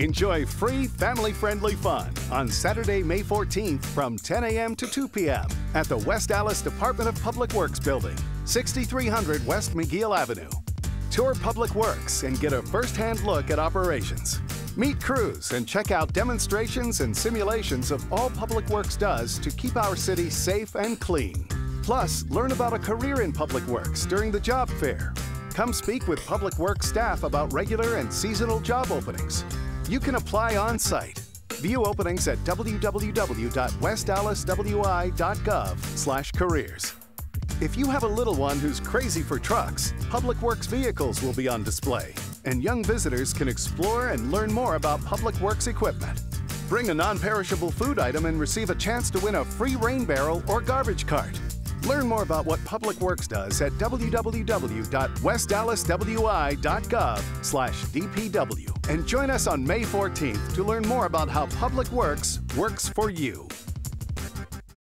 Enjoy free family-friendly fun on Saturday, May 14th from 10 a.m. to 2 p.m. at the West Allis Department of Public Works Building, 6300 West McGill Avenue. Tour Public Works and get a first-hand look at operations. Meet crews and check out demonstrations and simulations of all Public Works does to keep our city safe and clean. Plus, learn about a career in Public Works during the job fair. Come speak with Public Works staff about regular and seasonal job openings. You can apply on site. View openings at www.westalliswi.gov/careers. If you have a little one who's crazy for trucks, Public Works vehicles will be on display, and young visitors can explore and learn more about Public Works equipment. Bring a non perishable food item and receive a chance to win a free rain barrel or garbage cart. Learn more about what Public Works does at www.westalliswi.gov/dpw and join us on May 14th to learn more about how Public Works works for you.